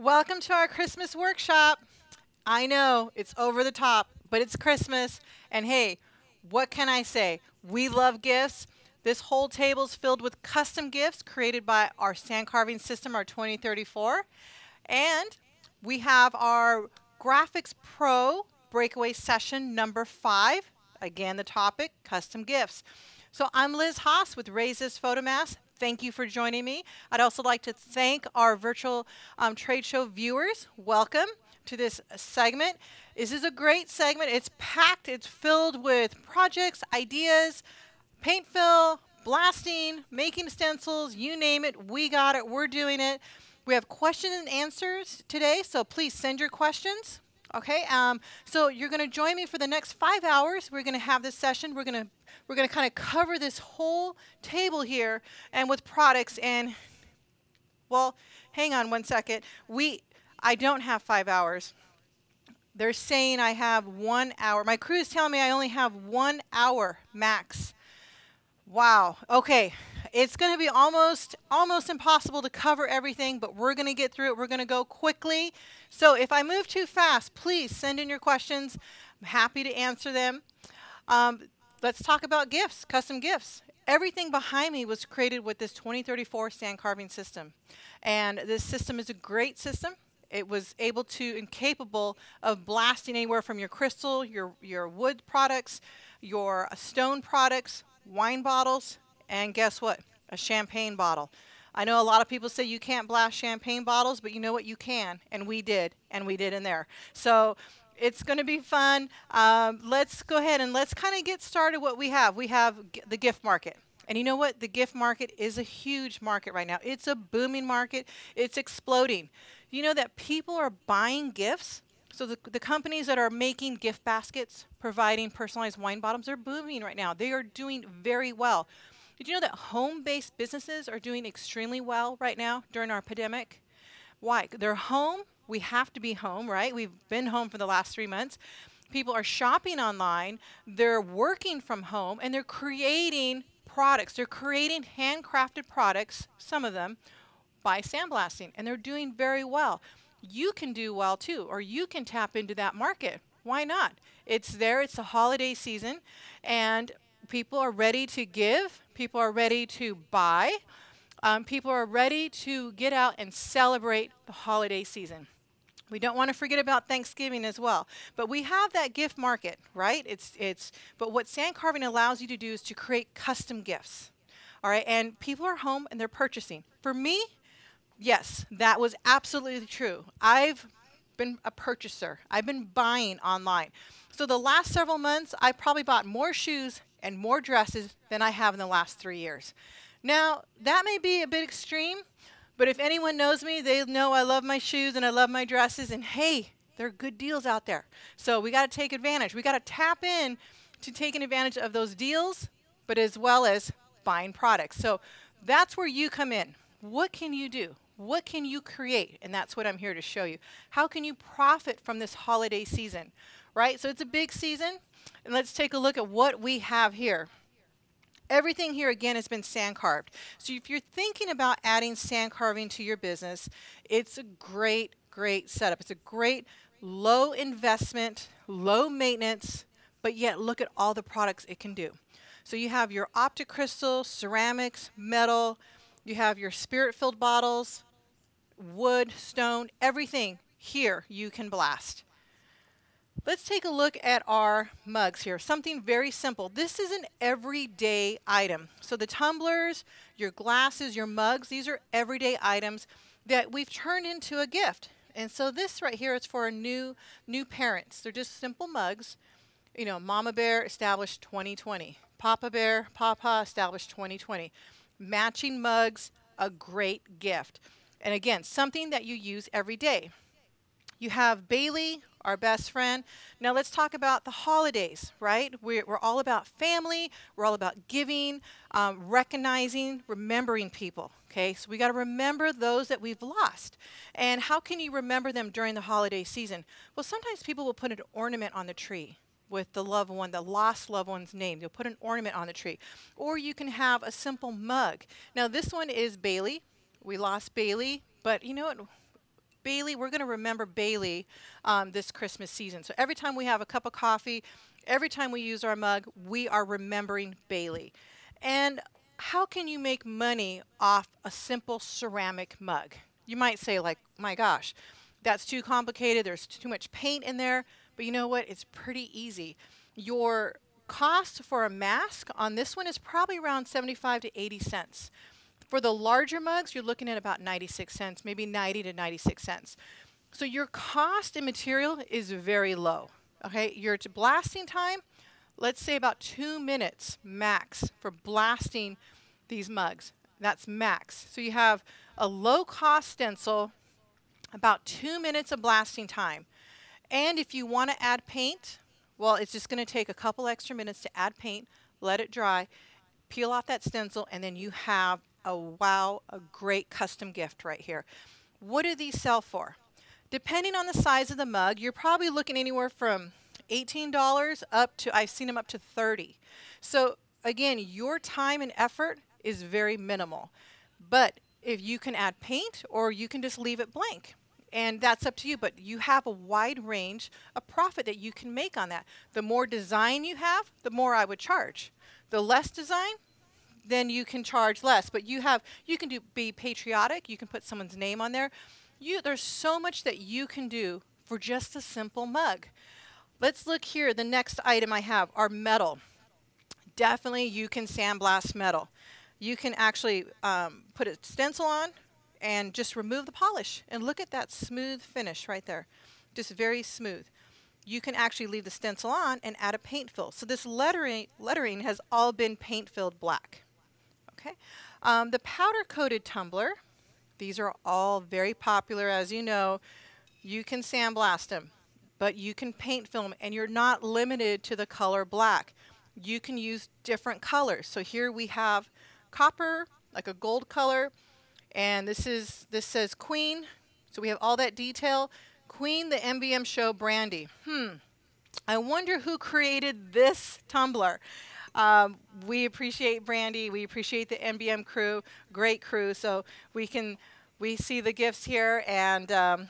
Welcome to our Christmas workshop. I know it's over the top, but it's Christmas. And hey, what can I say? We love gifts. This whole table is filled with custom gifts created by our sand carving system, our 2034. And we have our Graphics Pro breakaway session number five. Again, the topic custom gifts. So I'm Liz Haas with Rayzist Photomask. Thank you for joining me. I'd also like to thank our virtual um, trade show viewers. Welcome to this segment. This is a great segment. It's packed, it's filled with projects, ideas, paint fill, blasting, making stencils, you name it, we got it, we're doing it. We have questions and answers today, so please send your questions. Okay, um, so you're going to join me for the next five hours. We're going to have this session. We're going to we're going to kind of cover this whole table here and with products and well, hang on one second. We I don't have five hours. They're saying I have one hour. My crew is telling me I only have one hour max. Wow. Okay. It's going to be almost almost impossible to cover everything, but we're going to get through it. We're going to go quickly. So if I move too fast, please send in your questions. I'm happy to answer them. Um, let's talk about gifts, custom gifts. Everything behind me was created with this 2034 sand carving system. And this system is a great system. It was able to and capable of blasting anywhere from your crystal, your, your wood products, your stone products, wine bottles, and guess what? A champagne bottle. I know a lot of people say you can't blast champagne bottles, but you know what? You can, and we did, and we did in there. So it's going to be fun. Um, let's go ahead and let's kind of get started what we have. We have the gift market. And you know what? The gift market is a huge market right now. It's a booming market. It's exploding. You know that people are buying gifts so the, the companies that are making gift baskets, providing personalized wine bottoms, they're booming right now. They are doing very well. Did you know that home-based businesses are doing extremely well right now during our pandemic? Why? They're home. We have to be home, right? We've been home for the last three months. People are shopping online. They're working from home, and they're creating products. They're creating handcrafted products, some of them, by sandblasting, and they're doing very well you can do well too, or you can tap into that market. Why not? It's there, it's the holiday season, and people are ready to give, people are ready to buy, um, people are ready to get out and celebrate the holiday season. We don't want to forget about Thanksgiving as well. But we have that gift market, right? It's it's but what sand carving allows you to do is to create custom gifts. All right? And people are home and they're purchasing. For me, Yes, that was absolutely true. I've been a purchaser. I've been buying online. So the last several months, I probably bought more shoes and more dresses than I have in the last three years. Now, that may be a bit extreme, but if anyone knows me, they know I love my shoes and I love my dresses, and hey, there are good deals out there. So we got to take advantage. We got to tap in to taking advantage of those deals, but as well as buying products. So that's where you come in. What can you do? What can you create? And that's what I'm here to show you. How can you profit from this holiday season? Right? So it's a big season. And let's take a look at what we have here. Everything here again has been sand carved. So if you're thinking about adding sand carving to your business, it's a great, great setup. It's a great low investment, low maintenance, but yet look at all the products it can do. So you have your optic crystal, ceramics, metal, you have your spirit filled bottles, wood, stone, everything here you can blast. Let's take a look at our mugs here. Something very simple. This is an everyday item. So the tumblers, your glasses, your mugs, these are everyday items that we've turned into a gift. And so this right here is for new new parents. They're just simple mugs. You know, Mama Bear established 2020. Papa Bear, Papa established 2020. Matching mugs, a great gift. And again, something that you use every day. You have Bailey, our best friend. Now let's talk about the holidays, right? We're, we're all about family. We're all about giving, um, recognizing, remembering people. Okay, so we got to remember those that we've lost. And how can you remember them during the holiday season? Well, sometimes people will put an ornament on the tree with the loved one, the lost loved one's name. You'll put an ornament on the tree. Or you can have a simple mug. Now, this one is Bailey. We lost Bailey, but you know what? Bailey, we're going to remember Bailey um, this Christmas season. So every time we have a cup of coffee, every time we use our mug, we are remembering Bailey. And how can you make money off a simple ceramic mug? You might say, like, my gosh, that's too complicated. There's too much paint in there. But you know what? It's pretty easy. Your cost for a mask on this one is probably around 75 to 80 cents. For the larger mugs, you're looking at about 96 cents, maybe 90 to 96 cents. So your cost in material is very low. Okay, your blasting time, let's say about two minutes max for blasting these mugs. That's max. So you have a low cost stencil, about two minutes of blasting time. And if you want to add paint, well, it's just going to take a couple extra minutes to add paint, let it dry, peel off that stencil, and then you have a wow, a great custom gift right here. What do these sell for? Depending on the size of the mug, you're probably looking anywhere from $18 up to, I've seen them up to 30. So again, your time and effort is very minimal. But if you can add paint or you can just leave it blank, and that's up to you, but you have a wide range of profit that you can make on that. The more design you have, the more I would charge. The less design, then you can charge less. But you have you can do be patriotic. You can put someone's name on there. You there's so much that you can do for just a simple mug. Let's look here. The next item I have are metal. Definitely you can sandblast metal. You can actually um, put a stencil on and just remove the polish. And look at that smooth finish right there. Just very smooth. You can actually leave the stencil on and add a paint fill. So this lettering, lettering has all been paint filled black. Okay. Um, the powder coated tumbler, these are all very popular as you know. You can sandblast them, but you can paint film and you're not limited to the color black. You can use different colors. So here we have copper, like a gold color, and this is this says Queen. So we have all that detail. Queen, the NBM show Brandy. Hmm. I wonder who created this tumbler. Um, we appreciate Brandy. We appreciate the NBM crew. Great crew. So we can we see the gifts here, and um,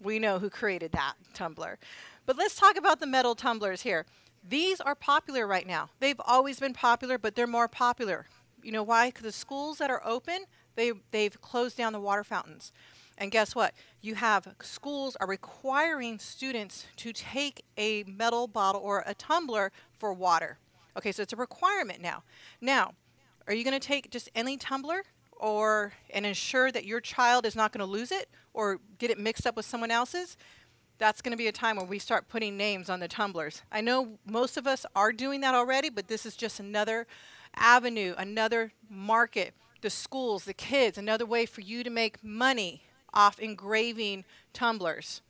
we know who created that tumbler. But let's talk about the metal tumblers here. These are popular right now. They've always been popular, but they're more popular. You know why? Because the schools that are open, they, they've closed down the water fountains. And guess what? You have schools are requiring students to take a metal bottle or a tumbler for water. Okay, so it's a requirement now. Now, are you going to take just any tumbler or and ensure that your child is not going to lose it or get it mixed up with someone else's? That's going to be a time where we start putting names on the tumblers. I know most of us are doing that already, but this is just another avenue, another market. The schools, the kids, another way for you to make money off engraving tumblers.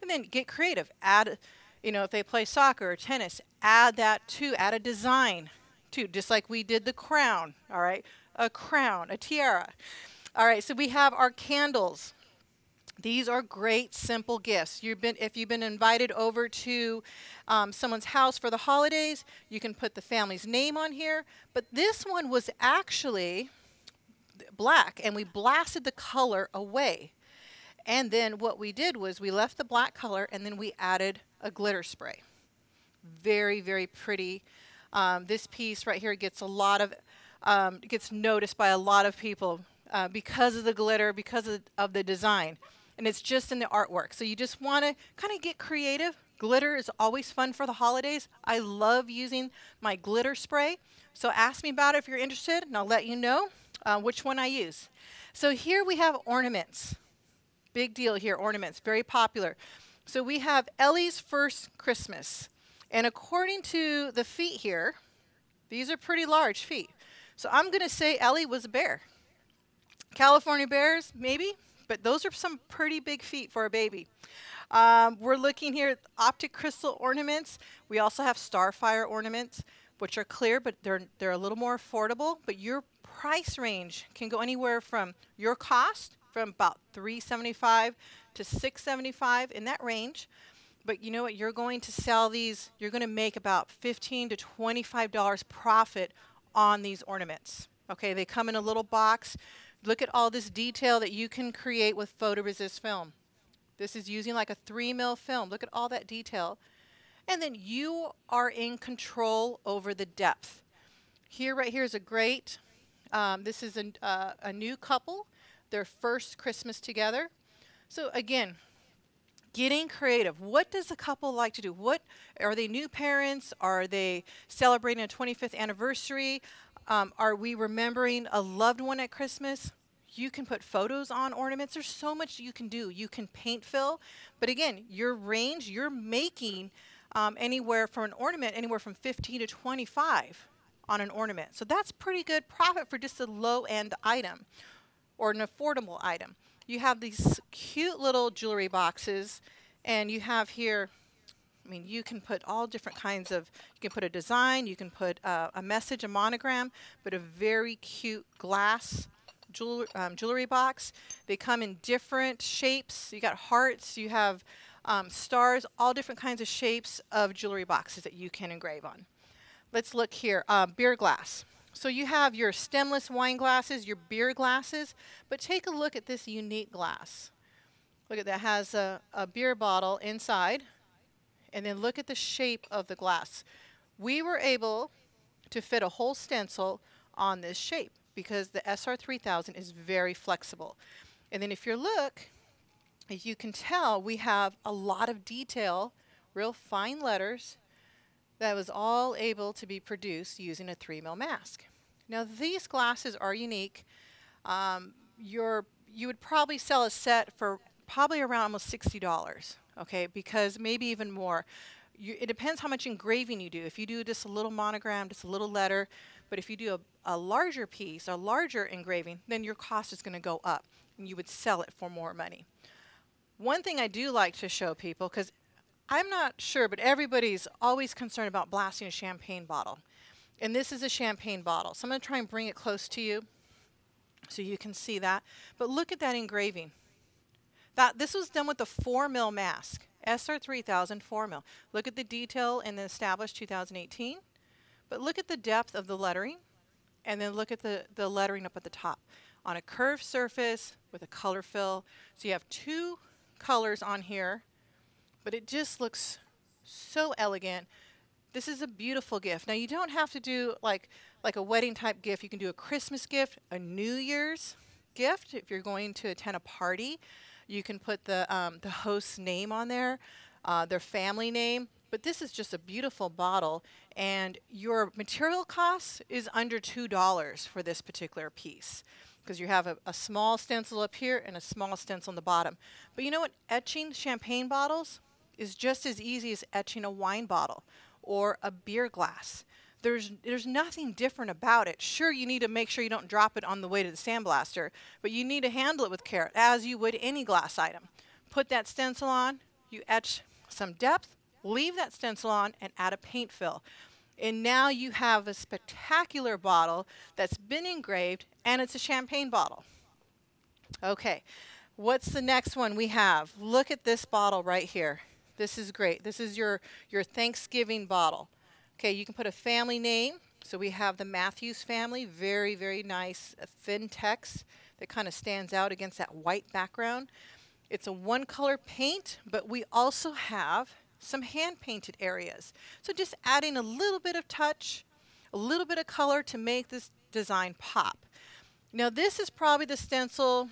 And then get creative. Add you know, if they play soccer or tennis, add that to, add a design to, just like we did the crown, all right? A crown, a tiara. All right, so we have our candles. These are great, simple gifts. You've been, if you've been invited over to um, someone's house for the holidays, you can put the family's name on here. But this one was actually black, and we blasted the color away. And then what we did was we left the black color, and then we added a glitter spray. Very, very pretty. Um, this piece right here gets a lot of, um, gets noticed by a lot of people uh, because of the glitter, because of, of the design. And it's just in the artwork. So you just want to kind of get creative. Glitter is always fun for the holidays. I love using my glitter spray. So ask me about it if you're interested, and I'll let you know uh, which one I use. So here we have ornaments. Big deal here, ornaments, very popular. So we have Ellie's first Christmas. And according to the feet here, these are pretty large feet. So I'm going to say Ellie was a bear. California bears, maybe, but those are some pretty big feet for a baby. Um, we're looking here at optic crystal ornaments. We also have starfire ornaments, which are clear, but they're, they're a little more affordable. But your price range can go anywhere from your cost from about 375 to 675 in that range. But you know what? You're going to sell these, you're going to make about 15 to $25 profit on these ornaments. Okay, they come in a little box. Look at all this detail that you can create with photoresist film. This is using like a three mil film. Look at all that detail. And then you are in control over the depth. Here, right here is a great, um, this is uh, a new couple, their first Christmas together. So again, getting creative. What does a couple like to do? What are they new parents? Are they celebrating a 25th anniversary? Um, are we remembering a loved one at Christmas? You can put photos on ornaments. There's so much you can do. You can paint fill, but again, your range, you're making um, anywhere from an ornament, anywhere from 15 to 25 on an ornament. So that's pretty good profit for just a low end item or an affordable item. You have these cute little jewelry boxes, and you have here I mean, you can put all different kinds of, you can put a design, you can put uh, a message, a monogram, but a very cute glass jewelry, um, jewelry box. They come in different shapes. You got hearts, you have um, stars, all different kinds of shapes of jewelry boxes that you can engrave on. Let's look here, uh, beer glass. So you have your stemless wine glasses, your beer glasses, but take a look at this unique glass. Look at that, has a, a beer bottle inside and then look at the shape of the glass. We were able to fit a whole stencil on this shape because the SR3000 is very flexible. And then if you look, as you can tell, we have a lot of detail, real fine letters, that was all able to be produced using a 3 mil mask. Now these glasses are unique. Um, you would probably sell a set for probably around almost $60 okay, because maybe even more. You, it depends how much engraving you do. If you do just a little monogram, just a little letter, but if you do a, a larger piece, a larger engraving, then your cost is going to go up and you would sell it for more money. One thing I do like to show people, because I'm not sure, but everybody's always concerned about blasting a champagne bottle. And this is a champagne bottle. So I'm going to try and bring it close to you so you can see that. But look at that engraving. That, this was done with a 4 mil mask, SR3000 4 mil. Look at the detail in the established 2018, but look at the depth of the lettering, and then look at the, the lettering up at the top. On a curved surface with a color fill. So you have two colors on here, but it just looks so elegant. This is a beautiful gift. Now you don't have to do like like a wedding type gift. You can do a Christmas gift, a New Year's gift if you're going to attend a party. You can put the, um, the host's name on there, uh, their family name. But this is just a beautiful bottle, and your material cost is under $2 for this particular piece because you have a, a, small stencil up here and a small stencil on the bottom. But you know what? Etching champagne bottles is just as easy as etching a wine bottle or a beer glass. There's, there's nothing different about it. Sure, you need to make sure you don't drop it on the way to the sandblaster, but you need to handle it with care, as you would any glass item. Put that stencil on, you etch some depth, leave that stencil on, and add a paint fill. And now you have a spectacular bottle that's been engraved, and it's a champagne bottle. Okay, what's the next one we have? Look at this bottle right here. This is great. This is your, your Thanksgiving bottle. Okay, you can put a family name. So we have the Matthews family, very, very nice uh, thin text that kind of stands out against that white background. It's a one color paint, but we also have some hand painted areas. So just adding a little bit of touch, a little bit of color to make this design pop. Now this is probably the stencil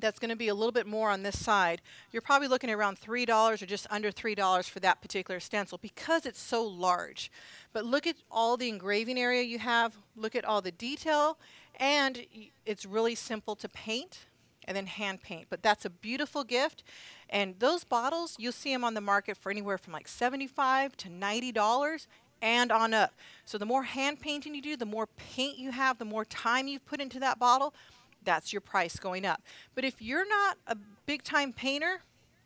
that's going to be a little bit more on this side. You're probably looking around $3 or just under $3 for that particular stencil because it's so large. But look at all the engraving area you have, look at all the detail, and it's really simple to paint and then hand paint. But that's a beautiful gift. And those bottles, you'll see them on the market for anywhere from like 75 to $90 and on up. So the more hand painting you do, the more paint you have, the more time you've put into that bottle, that's your price going up. But if you're not a big time painter,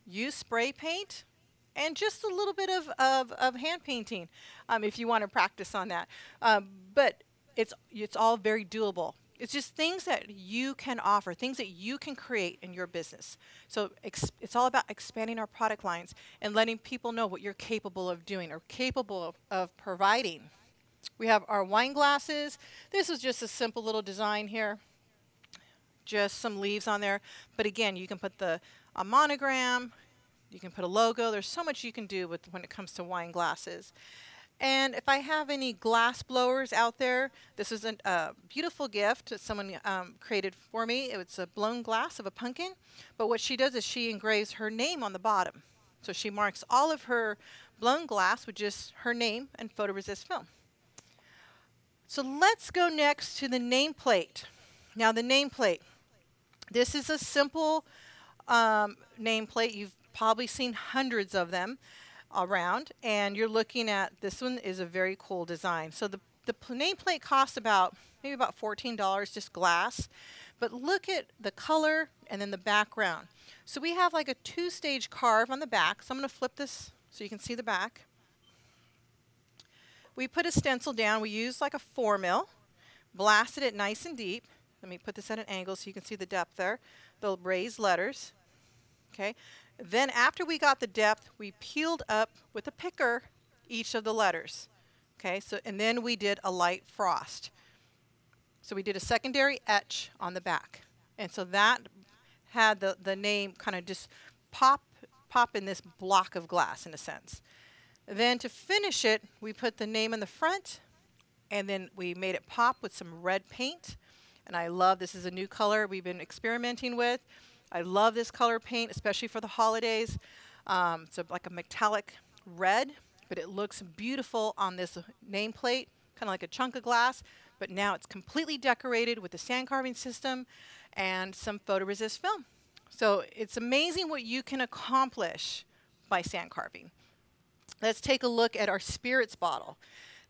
use spray paint and just a little bit of, of, of hand painting um, if you want to practice on that. Um, but it's, it's all very doable. It's just things that you can offer, things that you can create in your business. So it's all about expanding our product lines and letting people know what you're capable of doing or capable of, of providing. We have our wine glasses. This is just a simple little design here just some leaves on there. But again, you can put the a monogram. You can put a logo. There's so much you can do with when it comes to wine glasses. And if I have any glass blowers out there, this is a uh, beautiful gift that someone um, created for me. It's a blown glass of a pumpkin. But what she does is she engraves her name on the bottom. So she marks all of her blown glass with just her name and photoresist film. So let's go next to the nameplate. Now the nameplate. This is a simple um, nameplate. You've probably seen hundreds of them around and you're looking at this one is a very cool design. So the, the nameplate costs about maybe about $14 just glass but look at the color and then the background. So we have like a two-stage carve on the back. So I'm going to flip this so you can see the back. We put a stencil down. We use like a 4 mil, blasted it nice and deep. Let me put this at an angle so you can see the depth there. The raised letters. Okay. Then after we got the depth, we peeled up with a picker each of the letters. Okay, so and then we did a light frost. So we did a secondary etch on the back. And so that had the, the name kind of just pop pop in this block of glass in a sense. Then to finish it, we put the name in the front and then we made it pop with some red paint. And I love this is a new color we've been experimenting with. I love this color paint, especially for the holidays. Um, it's a, like a metallic red, but it looks beautiful on this nameplate, kind of like a chunk of glass. But now it's completely decorated with the sand carving system and some photoresist film. So it's amazing what you can accomplish by sand carving. Let's take a look at our spirits bottle.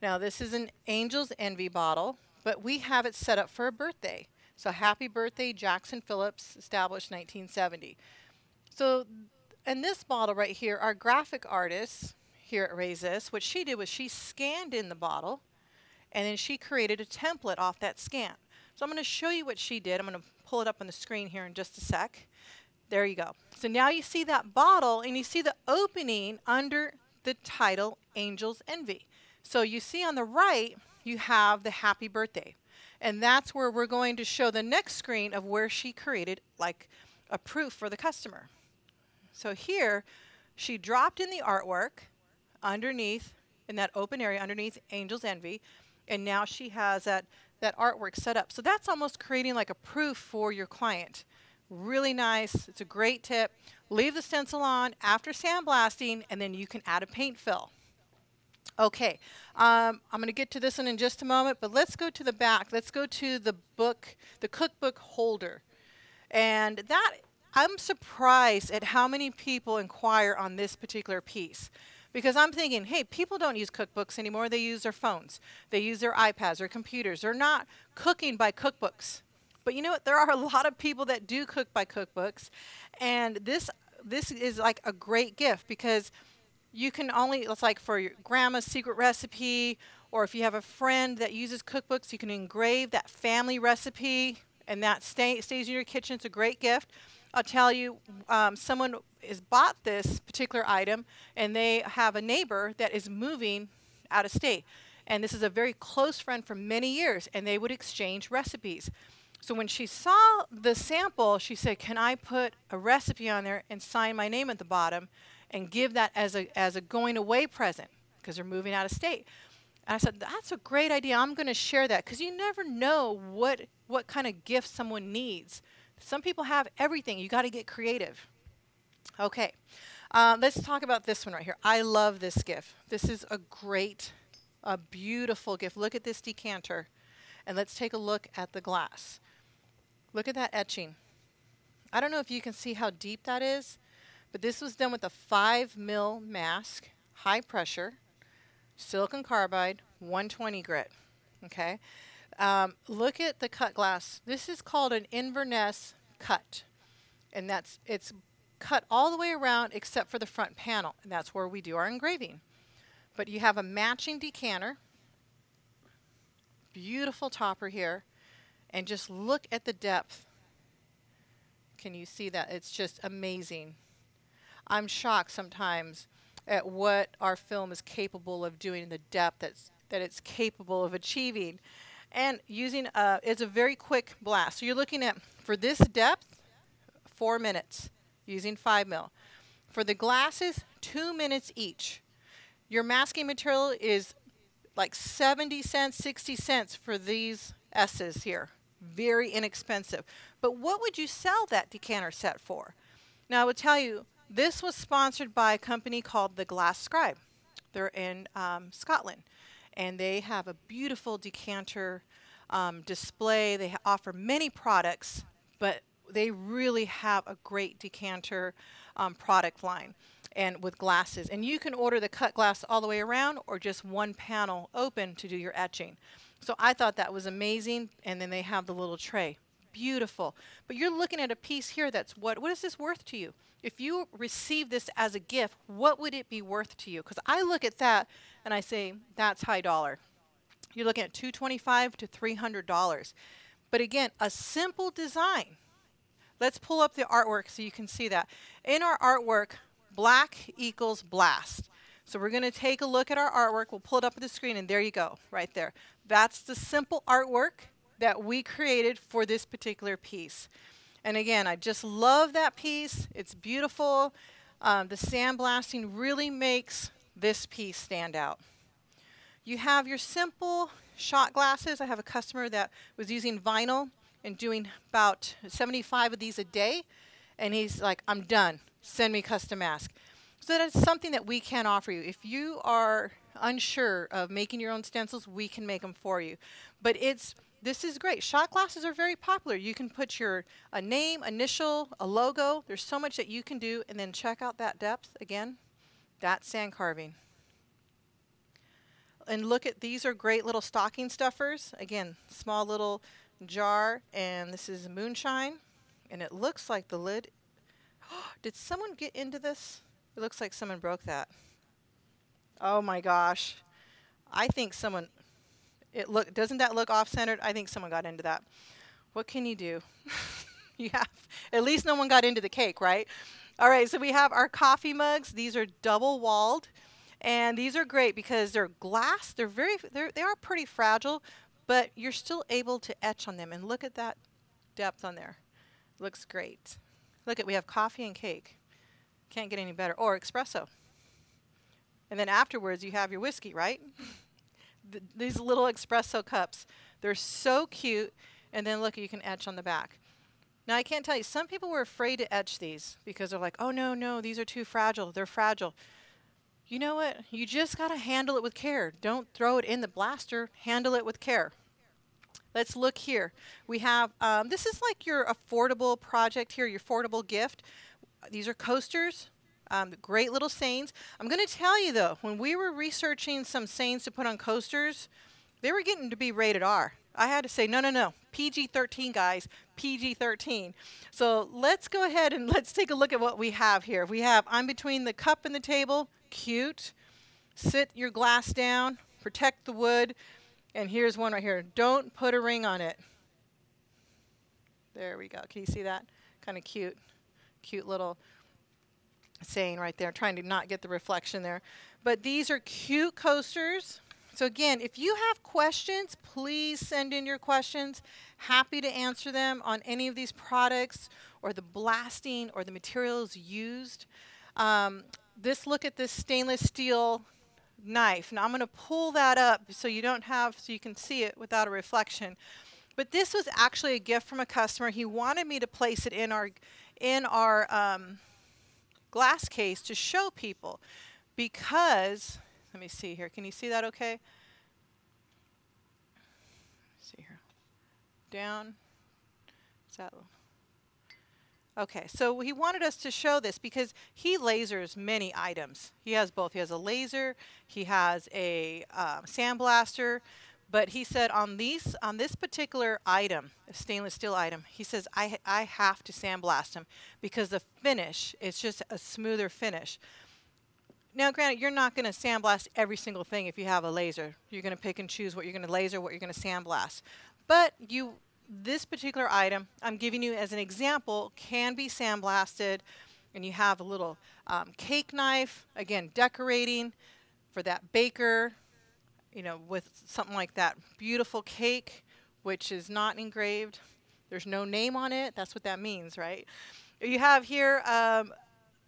Now this is an Angel's Envy bottle, but we have it set up for a birthday. So happy birthday, Jackson Phillips, established 1970. So in this bottle right here, our graphic artist here at Rayzist, what she did was she scanned in the bottle and then she created a template off that scan. So I'm going to show you what she did. I'm going to pull it up on the screen here in just a sec. There you go. So now you see that bottle and you see the opening under the title Angel's Envy. So you see on the right, you have the happy birthday. And that's where we're going to show the next screen of where she created like a proof for the customer. So here, she dropped in the artwork underneath, in that open area underneath Angel's Envy, and now she has that, that artwork set up. So that's almost creating like a proof for your client. Really nice. It's a great tip. Leave the stencil on after sandblasting, and then you can add a paint fill. Okay, um, I'm going to get to this one in just a moment, but let's go to the back. Let's go to the book, the cookbook holder. And that, I'm surprised at how many people inquire on this particular piece. Because I'm thinking, hey, people don't use cookbooks anymore. They use their phones. They use their iPads or computers. They're not cooking by cookbooks. But you know what? There are a lot of people that do cook by cookbooks. And this, this is like a great gift because – you can only, it's like for your grandma's secret recipe, or if you have a friend that uses cookbooks, you can engrave that family recipe, and that stay, stays in your kitchen. It's a great gift. I'll tell you, um, someone has bought this particular item, and they have a neighbor that is moving out of state. And this is a very close friend for many years, and they would exchange recipes. So when she saw the sample, she said, Can I put a recipe on there and sign my name at the bottom? And give that as a, as a going away present because they're moving out of state. And I said, that's a great idea. I'm going to share that because you never know what, what kind of gift someone needs. Some people have everything. You got to get creative. Okay, um, let's talk about this one right here. I love this gift. This is a great, a beautiful gift. Look at this decanter. And let's take a look at the glass. Look at that etching. I don't know if you can see how deep that is, but this was done with a 5 mil mask, high pressure, silicon carbide, 120 grit. Okay. Um, look at the cut glass. This is called an Inverness cut. And that's it's cut all the way around except for the front panel. And that's where we do our engraving. But you have a matching decanter. Beautiful topper here. And just look at the depth. Can you see that? It's just amazing. I'm shocked sometimes at what our film is capable of doing, the depth that's, that it's capable of achieving. And using, a, it's a very quick blast. So you're looking at, for this depth, four minutes. using 5 mil. For the glasses, 2 minutes each. Your masking material is like 70 cents, 60 cents for these S's here. Very inexpensive. But what would you sell that decanter set for? Now, I would tell you, this was sponsored by a company called The Glass Scribe. They're in um, Scotland, and they have a beautiful decanter um, display. They offer many products, but they really have a great decanter um, product line and with glasses. And you can order the cut glass all the way around or just one panel open to do your etching. So I thought that was amazing. And then they have the little tray. Beautiful. But you're looking at a piece here that's what, what is this worth to you? If you receive this as a gift, what would it be worth to you? Because I look at that and I say, that's high dollar. You're looking at 225 to $300. But again, a simple design. Let's pull up the artwork so you can see that. In our artwork, black equals blast. So we're going to take a look at our artwork. We'll pull it up on the screen, and there you go, right there. That's the simple artwork that we created for this particular piece. And again, I just love that piece. It's beautiful. Um, the sandblasting really makes this piece stand out. You have your simple shot glasses. I have a customer that was using vinyl and doing about 75 of these a day. And he's like, I'm done. Send me custom mask. So that's something that we can offer you. If you are unsure of making your own stencils, we can make them for you. But it's this is great. Shot glasses are very popular. You can put your a name, initial, a logo. There's so much that you can do. And then check out that depth again. That's sand carving. And look at these are great little stocking stuffers. Again, small little jar. And this is moonshine. And it looks like the lid. Did someone get into this? It looks like someone broke that. Oh my gosh. I think someone it look doesn't that look off-centered? I think someone got into that. What can you do? you have at least no one got into the cake, right? All right, so we have our coffee mugs. These are double walled. And these are great because they're glass. They're very they're, they are pretty fragile, but you're still able to etch on them. And look at that depth on there. Looks great. Look at we have coffee and cake. Can't get any better. Or espresso. And then afterwards, you have your whiskey, right? Th these little espresso cups. They're so cute. And then look, you can etch on the back. Now, I can't tell you, some people were afraid to etch these because they're like, oh, no, no, these are too fragile. They're fragile. You know what? You just got to handle it with care. Don't throw it in the blaster. Handle it with care. Let's look here. We have, um, this is like your affordable project here, your affordable gift. These are coasters, um, great little seines. I'm going to tell you though, when we were researching some seines to put on coasters, they were getting to be rated R. I had to say, no, no, no, PG-13 guys, PG-13. So let's go ahead and let's take a look at what we have here. We have, I'm between the cup and the table, cute. Sit your glass down, protect the wood. And here's one right here. Don't put a ring on it. There we go. Can you see that? Kind of cute cute little saying right there, trying to not get the reflection there. But these are cute coasters. So again, if you have questions, please send in your questions. Happy to answer them on any of these products or the blasting or the materials used. Um, this look at this stainless steel knife. Now I'm going to pull that up so you don't have, so you can see it without a reflection. But this was actually a gift from a customer. He wanted me to place it in our in our um, glass case to show people because, let me see here. Can you see that okay? see here. Down. Is that Okay, so he wanted us to show this because he lasers many items. He has both. He has a laser, he has a um, sandblaster, but he said on these on this particular item, a stainless steel item, he says I I have to sandblast them because the finish is just a smoother finish. Now, granted, you're not going to sandblast every single thing if you have a laser. You're going to pick and choose what you're going to laser, what you're going to sandblast. But you, this particular item, I'm giving you as an example, can be sandblasted. And you have a little um, cake knife, again, decorating for that baker, you know, with something like that beautiful cake, which is not engraved. There's no name on it. That's what that means, right? you have here, um,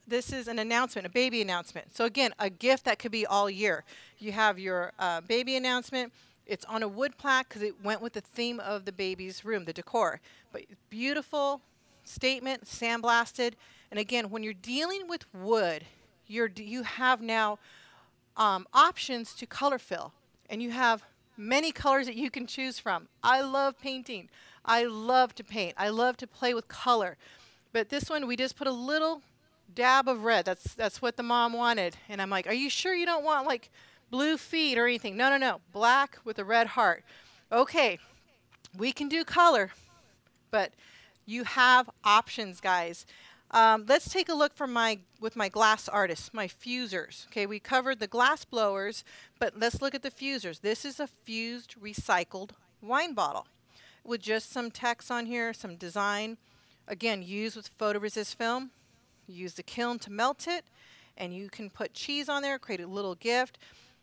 this is an announcement, a baby announcement. So again, a gift that could be all year. You have your uh, baby announcement. It's on a wood plaque because it went with the theme of the baby's room, the decor. But beautiful statement, sandblasted. And again, when you're dealing with wood, you're, you have now um, options to color fill. And you have many colors that you can choose from. I love painting. I love to paint. I love to play with color. But this one, we just put a little dab of red. That's, that's what the mom wanted. And I'm like, are you sure you don't want like blue feet or anything? No, no, no. Black with a red heart. Okay, we can do color, but you have options, guys. Um, let's take a look from my with my glass artists, my fusers. Okay, we covered the glass blowers, but let's look at the fusers. This is a fused recycled wine bottle with just some text on here, some design. Again, used with photoresist film. Use the kiln to melt it, and you can put cheese on there, create a little gift.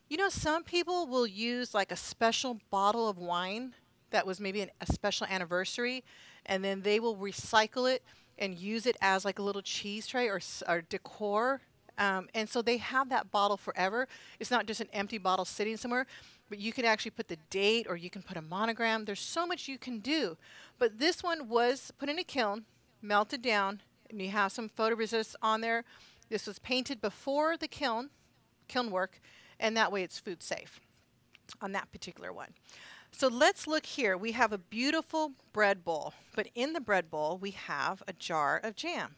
You know, some people will use like a special bottle of wine that was maybe an, a special anniversary, and then they will recycle it and use it as like a little cheese tray or, or decor. Um, and so they have that bottle forever. It's not just an empty bottle sitting somewhere, but you can actually put the date or you can put a monogram. There's so much you can do. But this one was put in a kiln, melted down, and you have some photoresist on there. This was painted before the kiln, kiln work, and that way it's food safe on that particular one. So let's look here. We have a beautiful bread bowl, but in the bread bowl we have a jar of jam.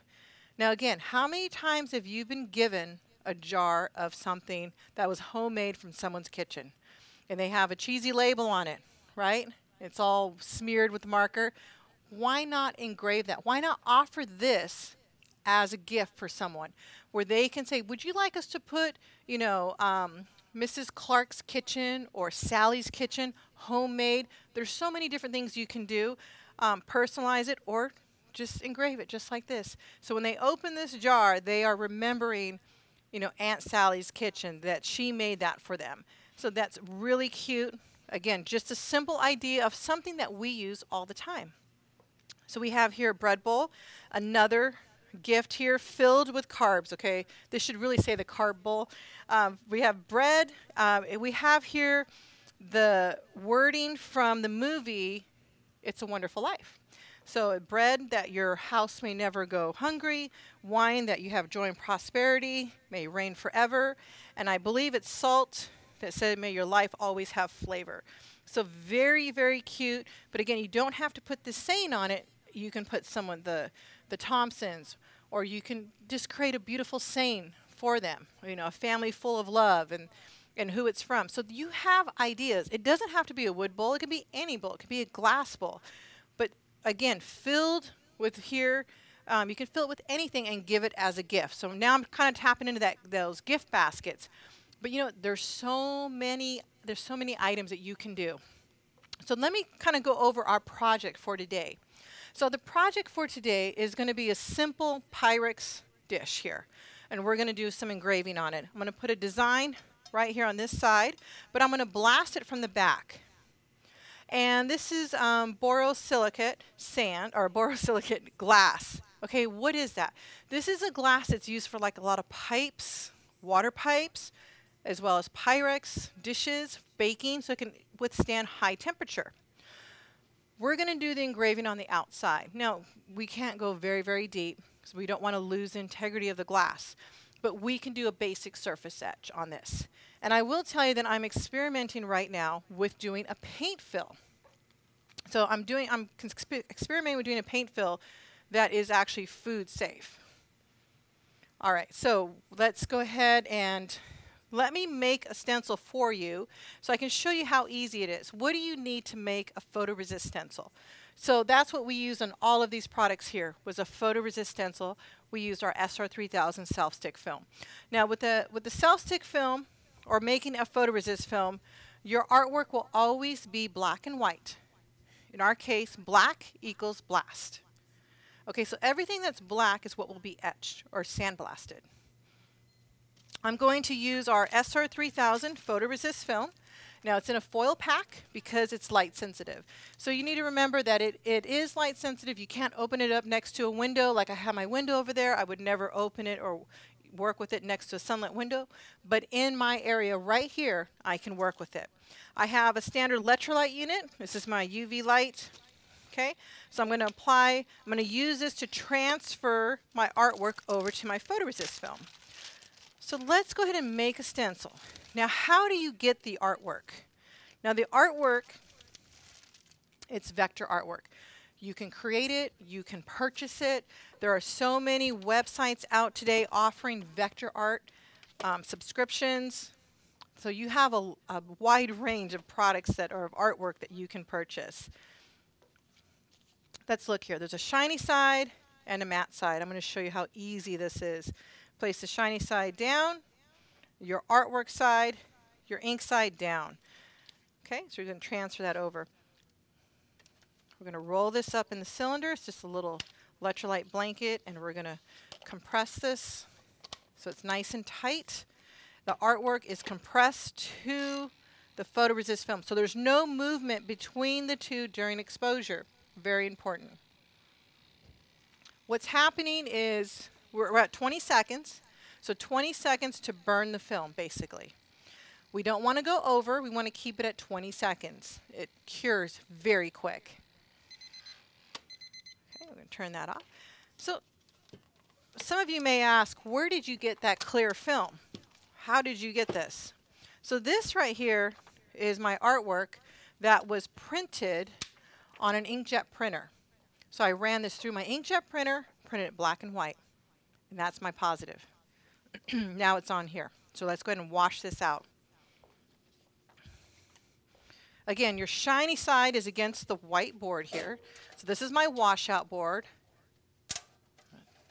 Now again, how many times have you been given a jar of something that was homemade from someone's kitchen? And they have a cheesy label on it, right? It's all smeared with marker. Why not engrave that? Why not offer this as a gift for someone where they can say, would you like us to put, you know, um, Mrs. Clark's kitchen or Sally's kitchen, homemade. There's so many different things you can do. Um, personalize it or just engrave it just like this. So when they open this jar, they are remembering, you know, Aunt Sally's kitchen that she made that for them. So that's really cute. Again, just a simple idea of something that we use all the time. So we have here bread bowl, another gift here filled with carbs, okay? This should really say the carb bowl. Um, we have bread. Um, we have here the wording from the movie It's a Wonderful Life. So, bread that your house may never go hungry, wine that you have joy and prosperity, may reign forever, and I believe it's salt that said, may your life always have flavor. So, very, very cute. But again, you don't have to put the saying on it. You can put someone, the, the Thompsons, or you can just create a beautiful saying for them. You know, a family full of love and and who it's from. So you have ideas. It doesn't have to be a wood bowl. It can be any bowl. It could be a glass bowl. But again, filled with here, um, you can fill it with anything and give it as a gift. So now I'm kind of tapping into that those gift baskets. But you know, there's so many there's so many items that you can do. So let me kind of go over our project for today. So the project for today is going to be a simple Pyrex dish here. And we're going to do some engraving on it. I'm going to put a design right here on this side, but I'm going to blast it from the back. And this is um, borosilicate sand, or borosilicate glass. Okay, what is that? This is a glass that's used for like a lot of pipes, water pipes, as well as Pyrex, dishes, baking, so it can withstand high temperature. We're going to do the engraving on the outside. Now, we can't go very, very deep because we don't want to lose integrity of the glass. But we can do a basic surface etch on this. And I will tell you that I'm experimenting right now with doing a paint fill. So I'm doing, I'm experimenting with doing a paint fill that is actually food safe. All right, so let's go ahead and let me make a stencil for you so I can show you how easy it is. What do you need to make a photoresist stencil? So that's what we use on all of these products here was a photoresist stencil. We used our SR3000 self-stick film. Now with the, with the self-stick film or making a photoresist film, your artwork will always be black and white. In our case, black equals blast. Okay, so everything that's black is what will be etched or sandblasted. I'm going to use our SR3000 photoresist film. Now it's in a foil pack because it's light sensitive. So you need to remember that it, it is light sensitive. You can't open it up next to a window like I have my window over there. I would never open it or work with it next to a sunlit window. But in my area right here, I can work with it. I have a standard electrolyte unit. This is my UV light. Okay, so I'm going to apply, I'm going to use this to transfer my artwork over to my photoresist film. So let's go ahead and make a stencil. Now, how do you get the artwork? Now, the artwork, it's vector artwork. You can create it, you can purchase it. There are so many websites out today offering vector art um, subscriptions. So you have a, a wide range of products that are of artwork that you can purchase let's look here. There's a shiny side and a matte side. I'm going to show you how easy this is. Place the shiny side down, your artwork side, your ink side down. Okay, so you're going to transfer that over. We're going to roll this up in the cylinder. It's just a little electrolyte blanket, and we're going to compress this so it's nice and tight. The artwork is compressed to the photoresist film. So there's no movement between the two during exposure. Very important. What's happening is we're at 20 seconds. So 20 seconds to burn the film, basically. We don't want to go over. We want to keep it at 20 seconds. It cures very quick. Okay, we're going to turn that off. So some of you may ask, where did you get that clear film? How did you get this? So this right here is my artwork that was printed on an inkjet printer. So I ran this through my inkjet printer, printed it black and white. And that's my positive. now it's on here. So let's go ahead and wash this out. Again, your shiny side is against the white board here. So this is my washout board.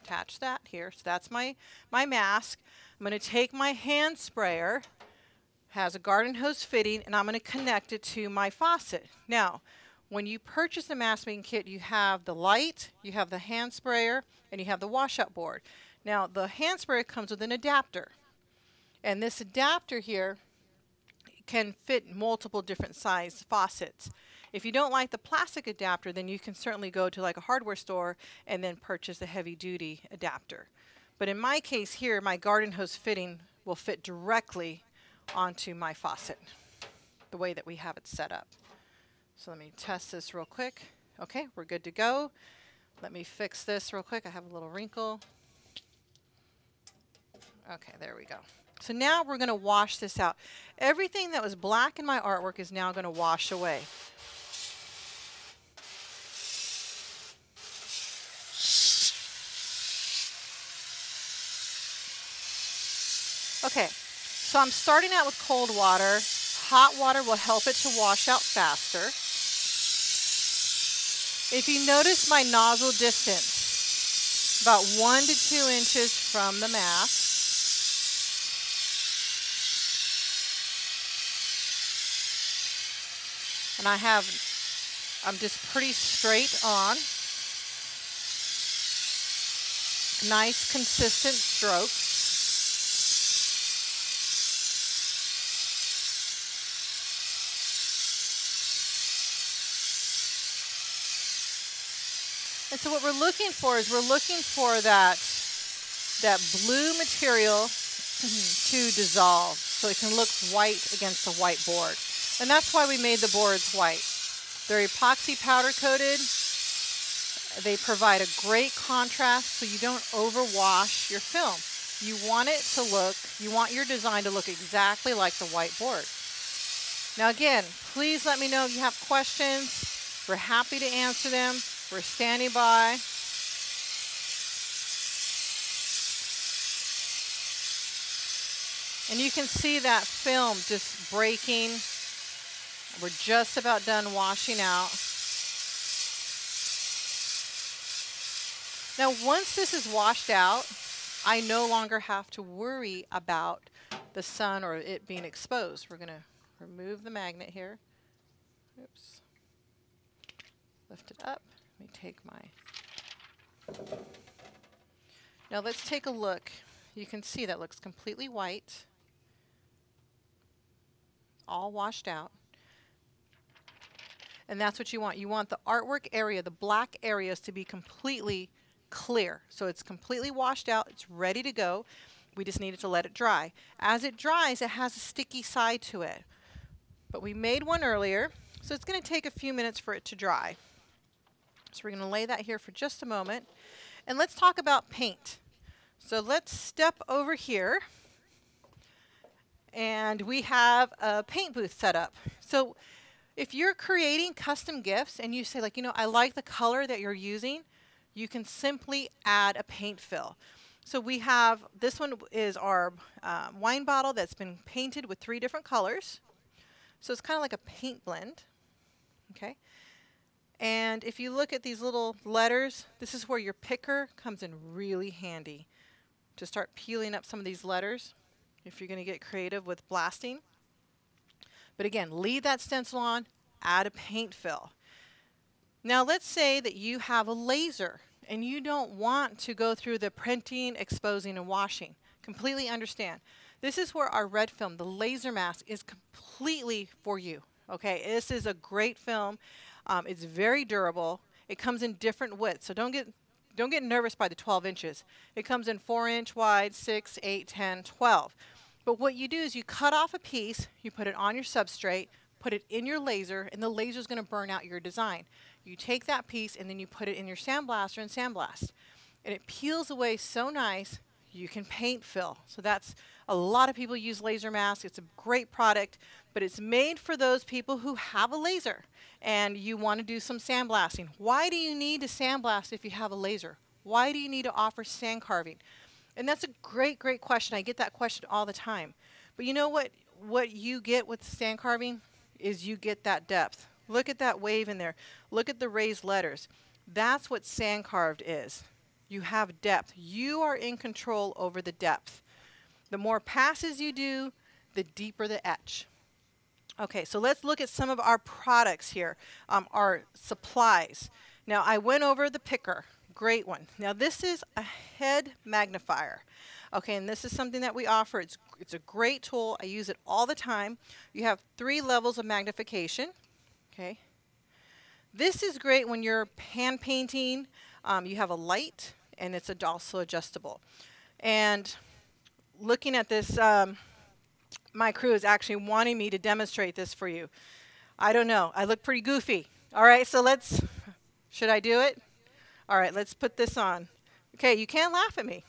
Attach that here. So that's my, my mask. I'm going to take my hand sprayer, has a garden hose fitting, and I'm going to connect it to my faucet. Now, when you purchase a mask making kit, you have the light, you have the hand sprayer, and you have the washout board. Now, the hand sprayer comes with an adapter. And this adapter here can fit multiple different size faucets. If you don't like the plastic adapter, then you can certainly go to like a hardware store and then purchase a heavy duty adapter. But in my case here, my garden hose fitting will fit directly onto my faucet, the way that we have it set up. So let me test this real quick. Okay, we're good to go. Let me fix this real quick. I have a little wrinkle. Okay, there we go. So now we're going to wash this out. Everything that was black in my artwork is now going to wash away. Okay, so I'm starting out with cold water. Hot water will help it to wash out faster. If you notice my nozzle distance, about one to two inches from the mask. And I have, I'm just pretty straight on. Nice consistent strokes. And so what we're looking for is we're looking for that, that blue material to dissolve so it can look white against the white board. And that's why we made the boards white. They're epoxy powder coated. They provide a great contrast so you don't overwash your film. You want it to look, you want your design to look exactly like the white board. Now again, please let me know if you have questions. We're happy to answer them. We're standing by. And you can see that film just breaking. We're just about done washing out. Now, once this is washed out, I no longer have to worry about the sun or it being exposed. We're going to remove the magnet here. Oops. Lift it up Let me take my... Now let's take a look. You can see that looks completely white. all washed out. And that's what you want. You want the artwork area, the black areas to be completely clear. So it's completely washed out, it's ready to go. We just needed to let it dry. As it dries, it has a sticky side to it. But we made one earlier, so it's going to take a few minutes for it to dry. So we're going to lay that here for just a moment. And let's talk about paint. So let's step over here. And we have a paint booth set up. So if you're creating custom gifts and you say like, you know, I like the color that you're using, you can simply add a paint fill. So we have, this one is our um, wine bottle that's been painted with three different colors. So it's kind of like a paint blend. Okay. And if you look at these little letters, this is where your picker comes in really handy to start peeling up some of these letters if you're going to get creative with blasting. But again, leave that stencil on, add a paint fill. Now let's say that you have a laser and you don't want to go through the printing, exposing, and washing. Completely understand. This is where our red film, the laser mask, is completely for you. Okay, this is a great film. Um, it's very durable. It comes in different widths, so don't get don't get nervous by the 12 inches. It comes in 4 inch wide, 6, 8, 10, 12. But what you do is you cut off a piece, you put it on your substrate, put it in your laser, and the laser is going to burn out your design. You take that piece and then you put it in your sandblaster and sandblast. And it peels away so nice, you can paint fill. So that's a lot of people use laser masks. It's a great product, but it's made for those people who have a laser and you want to do some sandblasting. Why do you need to sandblast if you have a laser? Why do you need to offer sand carving? And that's a great, great question. I get that question all the time. But you know what? What you get with sand carving is you get that depth. Look at that wave in there. Look at the raised letters. That's what sand carved is. You have depth. You are in control over the depth. The more passes you do, the deeper the etch. Okay, so let's look at some of our products here, um, our supplies. Now, I went over the picker. Great one. Now, this is a head magnifier. Okay, and this is something that we offer. It's, it's a great tool. I use it all the time. You have three levels of magnification. Okay. This is great when you're hand painting. Um, you have a light, and it's also adjustable. And looking at this, um, my crew is actually wanting me to demonstrate this for you. I don't know. I look pretty goofy. All right, so let's, should I do it? All right, let's put this on. Okay, you can't laugh at me.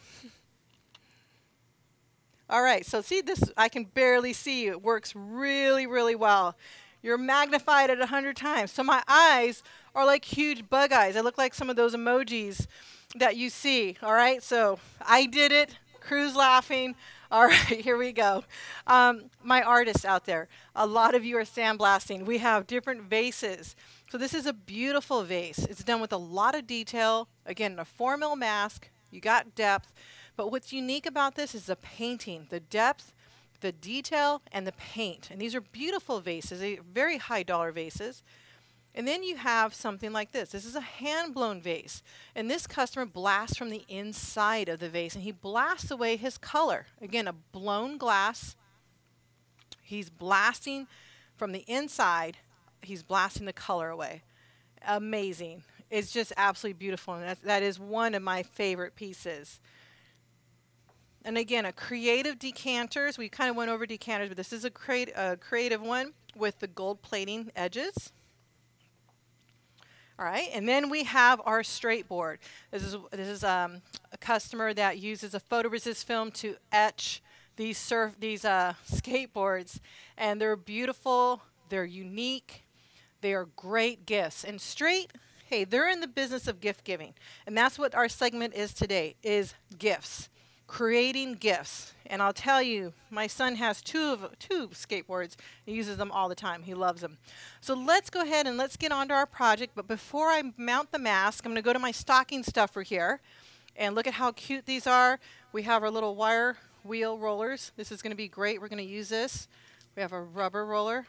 All right, so see this, I can barely see you. It works really, really well. You're magnified at 100 times. So my eyes are like huge bug eyes. I look like some of those emojis that you see. All right, so I did it. Crew's laughing. All right, here we go. Um, my artists out there, a lot of you are sandblasting. We have different vases. So this is a beautiful vase. It's done with a lot of detail. Again, a 4 mil mask. You got depth. But what's unique about this is the painting, the depth, the detail and the paint. And these are beautiful vases, eh, very high dollar vases. And then you have something like this. This is a hand blown vase. And this customer blasts from the inside of the vase and he blasts away his color. Again, a blown glass. He's blasting from the inside, he's blasting the color away. Amazing. It's just absolutely beautiful. And that, that is one of my favorite pieces. And again, a creative decanters. We kind of went over decanters, but this is a, create, a creative one with the gold plating edges. All right, and then we have our straight board. This is this is um, a customer that uses a photoresist film to etch these surf these uh, skateboards, and they're beautiful. They're unique. They are great gifts. And straight, hey, they're in the business of gift giving, and that's what our segment is today: is gifts creating gifts. And I'll tell you, my son has two of two skateboards. He uses them all the time. He loves them. So let's go ahead and let's get on to our project. But before I mount the mask, I'm going to go to my stocking stuffer here. And look at how cute these are. We have our little wire wheel rollers. This is going to be great. We're going to use this. We have a rubber roller.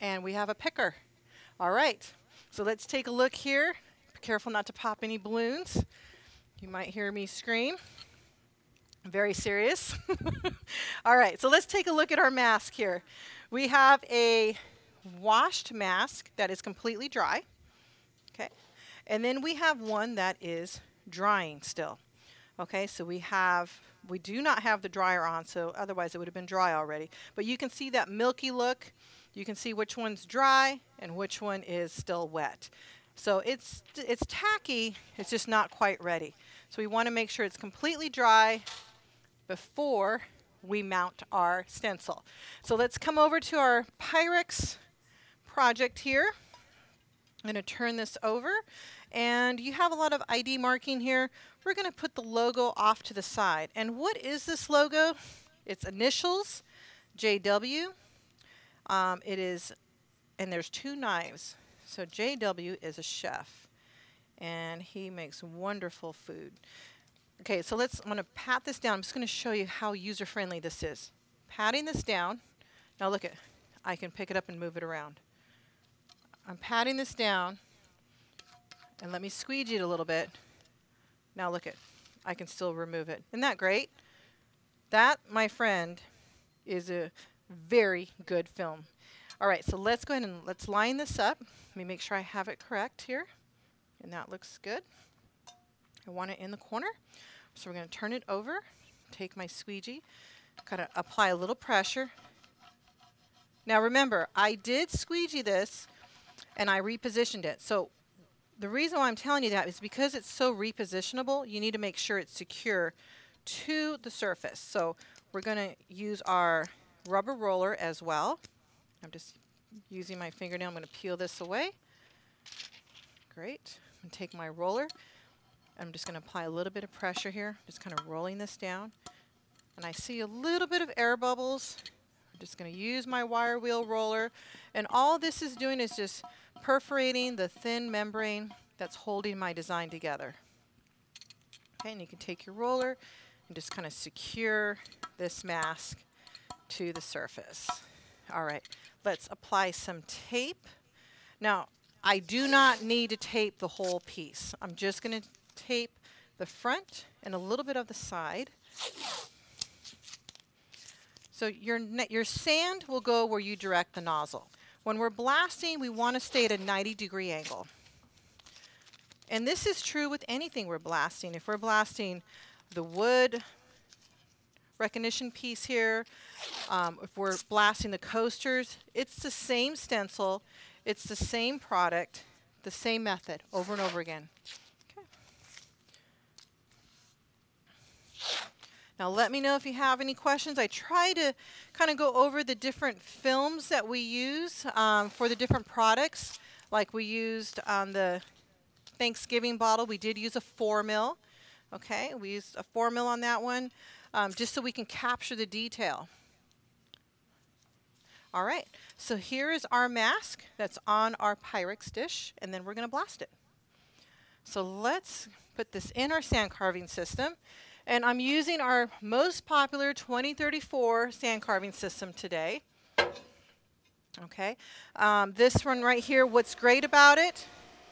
And we have a picker. All right. So let's take a look here. Be careful not to pop any balloons. You might hear me scream. I'm Very serious. All right, so let's take a look at our mask here. We have a washed mask that is completely dry. Okay. And then we have one that is drying still. Okay, so we have, we do not have the dryer on, so otherwise it would have been dry already. But you can see that milky look. You can see which one's dry and which one is still wet. So it's, it's tacky, it's just not quite ready. So we want to make sure it's completely dry before we mount our stencil. So let's come over to our Pyrex project here. I'm to turn this over and you have a lot of ID marking here. We're going to put the logo off to the side. And what is this logo? It's initials, JW. Um, it is, and there's two knives. So JW is a chef, and he makes wonderful food. Okay, so let's, I'm going to pat this down. I'm just going to show you how user-friendly this is. Patting this down. Now look at, I can pick it up and move it around. I'm patting this down, and let me squeegee it a little bit. Now look at, I can still remove it. Isn't that great? That, my friend, is a very good film. All right, so let's go ahead and let's line this up. Let me make sure I have it correct here. And that looks good. I want it in the corner. So we're going to turn it over, take my squeegee, kind of apply a little pressure. Now remember, I did squeegee this and I repositioned it. So the reason why I'm telling you that is because it's so repositionable, you need to make sure it's secure to the surface. So we're going to use our rubber roller as well. I'm just using my fingernail. I'm going to peel this away. Great. I'm going to take my roller. I'm just going to apply a little bit of pressure here. Just kind of rolling this down. And I see a little bit of air bubbles. I'm just going to use my wire wheel roller. And all this is doing is just perforating the thin membrane that's holding my design together. Okay, and you can take your roller and just kind of secure this mask to the surface. All right, let's apply some tape. Now, I do not need to tape the whole piece. I'm just going to tape the front and a little bit of the side. So your, your sand will go where you direct the nozzle. When we're blasting, we want to stay at a 90 degree angle. And this is true with anything we're blasting. If we're blasting the wood recognition piece here, um, if we're blasting the coasters, it's the same stencil, it's the same product, the same method over and over again. Okay. Now let me know if you have any questions. I try to kind of go over the different films that we use um, for the different products. Like we used on the Thanksgiving bottle, we did use a 4 mil. Okay, we used a 4 mil on that one um, just so we can capture the detail. All right, so here is our mask that's on our Pyrex dish, and then we're going to blast it. So let's put this in our sand carving system. And I'm using our most popular 2034 sand carving system today. Okay, um, this one right here, what's great about it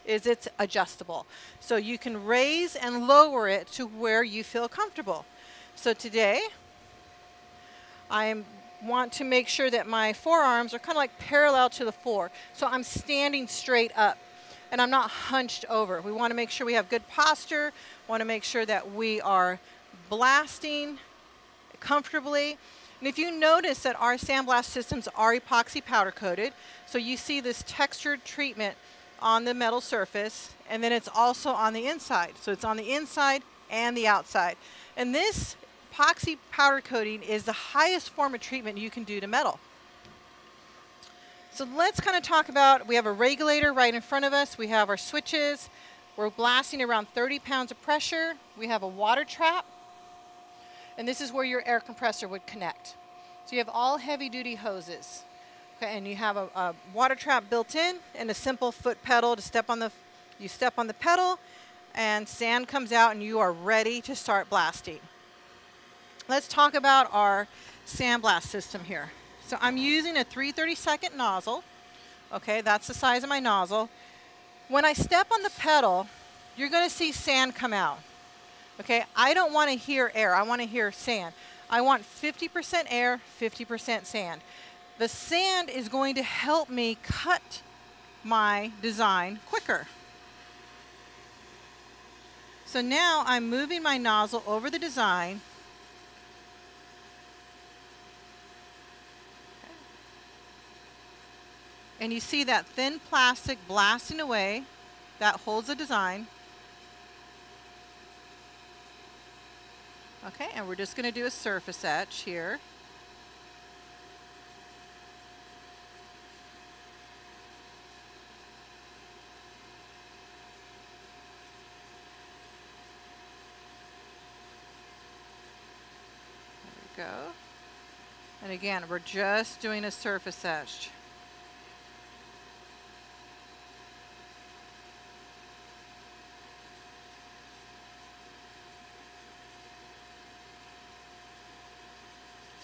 is it's adjustable. So you can raise and lower it to where you feel comfortable. So today, I want to make sure that my forearms are kind of like parallel to the floor. So I'm standing straight up and I'm not hunched over. We want to make sure we have good posture, want to make sure that we are blasting comfortably. And if you notice that our sandblast systems are epoxy powder coated, so you see this textured treatment on the metal surface, and then it's also on the inside. So it's on the inside and the outside. And this epoxy powder coating is the highest form of treatment you can do to metal. So let's kind of talk about, we have a regulator right in front of us. We have our switches. We're blasting around 30 pounds of pressure. We have a water trap. And this is where your air compressor would connect. So you have all heavy duty hoses. Okay, and you have a, a water trap built in and a simple foot pedal to step on the, you step on the pedal and sand comes out and you are ready to start blasting. Let's talk about our sandblast system here. So I'm using a 332nd nozzle. Okay, that's the size of my nozzle. When I step on the pedal, you're going to see sand come out. Okay, I don't want to hear air. I want to hear sand. I want 50% air, 50% sand. the sand is going to help me cut my design quicker. So now I'm moving my nozzle over the design and you see that thin plastic blasting away that holds the design. Okay, and we're just going to do a surface etch here. There we go. And again, we're just doing a surface etch.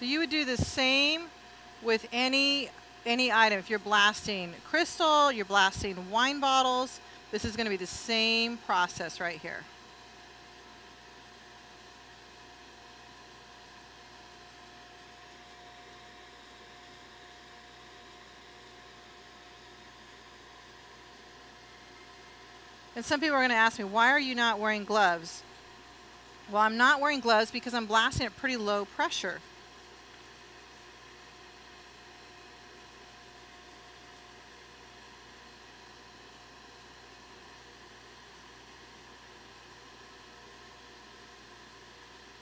So you would do the same with any any item. If you're blasting crystal, you're blasting wine bottles, this is going to be the same process right here. And some people are going to ask me, why are you not wearing gloves? Well, I'm not wearing gloves because I'm blasting at pretty low pressure.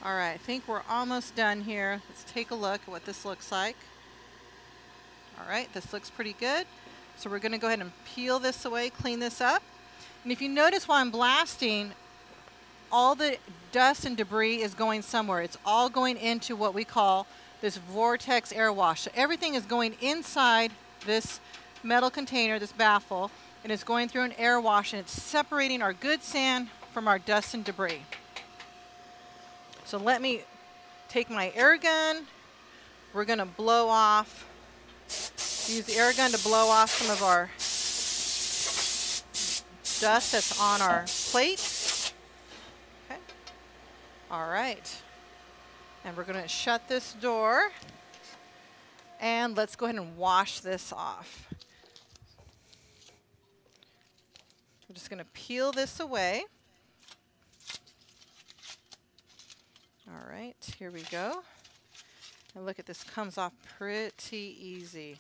All right, I think we're almost done here. Let's take a look at what this looks like. All right, this looks pretty good. So we're gonna go ahead and peel this away, clean this up. And if you notice while I'm blasting, all the dust and debris is going somewhere. It's all going into what we call this vortex air wash. So everything is going inside this metal container, this baffle, and it's going through an air wash and it's separating our good sand from our dust and debris. So let me take my air gun. We're going to blow off, use the air gun to blow off some of our dust that's on our plate. Okay. All right. And we're going to shut this door. And let's go ahead and wash this off. We're just going to peel this away. All right, here we go. And look at this, comes off pretty easy.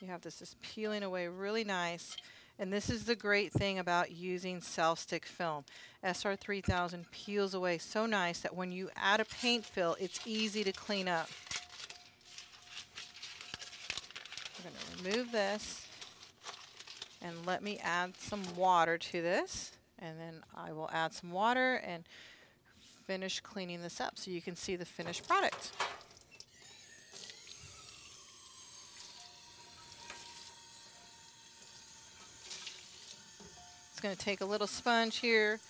You have this just peeling away really nice. And this is the great thing about using self-stick film. SR3000 peels away so nice that when you add a paint fill, it's easy to clean up. We're going to remove this and let me add some water to this. And then I will add some water and finish cleaning this up so you can see the finished product. It's going to take a little sponge here.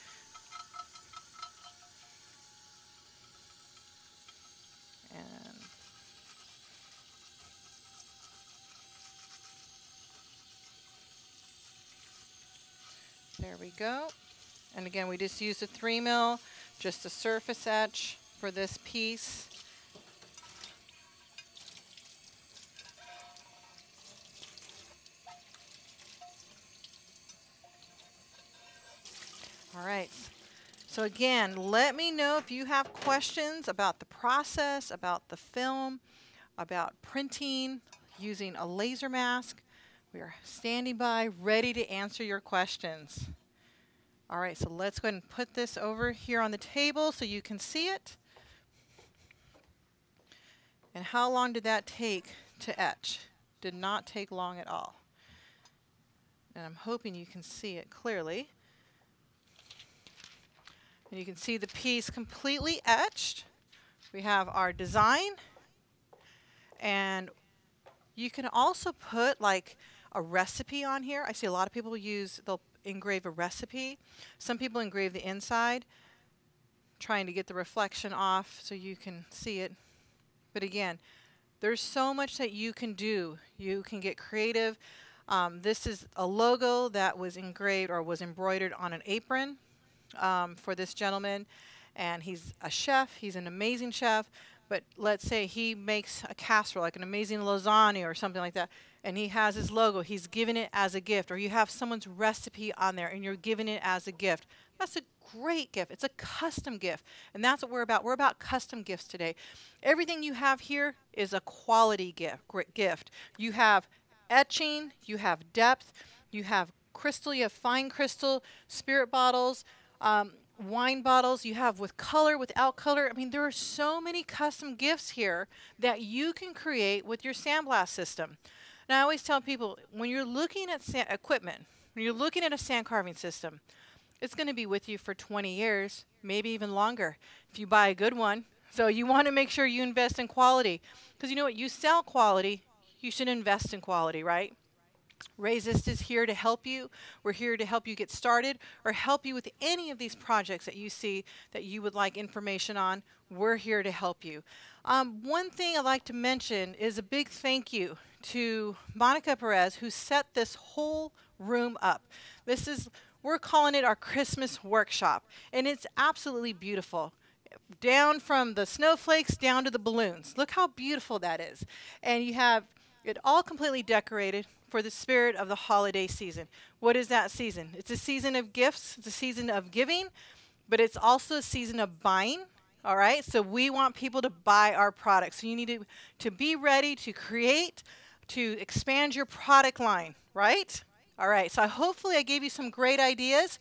Go. And again, we just used a 3 mil, just a surface etch for this piece. All right. So again, let me know if you have questions about the process, about the film, about printing, using a laser mask. We are standing by, ready to answer your questions. All right, so let's go ahead and put this over here on the table so you can see it. And how long did that take to etch? Did not take long at all. And I'm hoping you can see it clearly. And you can see the piece completely etched. We have our design. And you can also put like a recipe on here. I see a lot of people use, they'll engrave a recipe. Some people engrave the inside, trying to get the reflection off so you can see it. But again, there's so much that you can do. You can get creative. Um, this is a logo that was engraved or was embroidered on an apron um, for this gentleman. And he's a chef. He's an amazing chef. but let's say he makes a casserole, like an amazing lasagna or something like that, and he has his logo, he's giving it as a gift, or you have someone's recipe on there and you're giving it as a gift. That's a great gift. It's a custom gift. And that's what we're about. We're about custom gifts today. Everything you have here is a quality gift. gift. You have etching, you have depth, you have crystal, you have fine crystal, spirit bottles, um, wine bottles you have with color, without color. I mean, there are so many custom gifts here that you can create with your sandblast system. And I always tell people, when you're looking at equipment, when you're looking at a sand carving system, it's going to be with you for 20 years, maybe even longer, if you buy a good one. So you want to make sure you invest in quality. Because you know what? You sell quality, you should invest in quality, right? Rayzist is here to help you. We're here to help you get started or help you with any of these projects that you see that you would like information on. We're here to help you. Um, one thing I'd like to mention is a big thank you to Monica Perez who set this whole room up. This is, we're calling it our Christmas workshop and it's absolutely beautiful down from the snowflakes down to the balloons. Look how beautiful that is. And you have it all completely decorated for the spirit of the holiday season. What is that season? It's a season of gifts, it's a season of giving, but it's also a season of buying. All right, so we want people to buy our products. So you need to, to be ready to create, to expand your product line, right? All right, so hopefully I gave you some great ideas.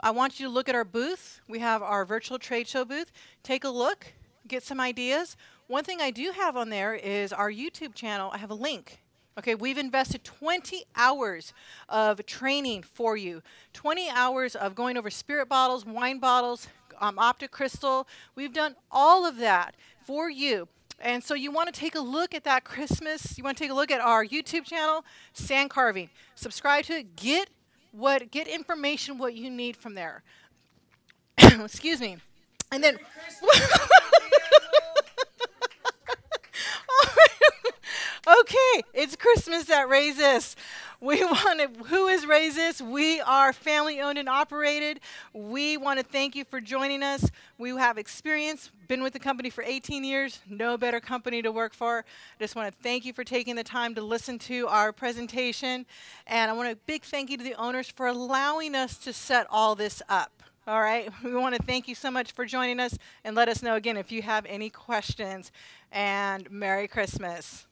I want you to look at our booth. We have our virtual trade show booth. Take a look, get some ideas. One thing I do have on there is our YouTube channel. I have a link Okay, we've invested 20 hours of training for you, 20 hours of going over spirit bottles, wine bottles, um, optic crystal. We've done all of that for you. And so you want to take a look at that Christmas. You want to take a look at our YouTube channel, Sand Carving. Subscribe to it. Get what get information what you need from there. Excuse me. And then okay, it's Christmas at Rayzist. We want to, who is Rayzist? We are family owned and operated. We want to thank you for joining us. We have experience, been with the company for 18 years, no better company to work for. I just want to thank you for taking the time to listen to our presentation. And I want a big thank you to the owners for allowing us to set all this up. All right, we want to thank you so much for joining us and let us know again if you have any questions. And Merry Christmas.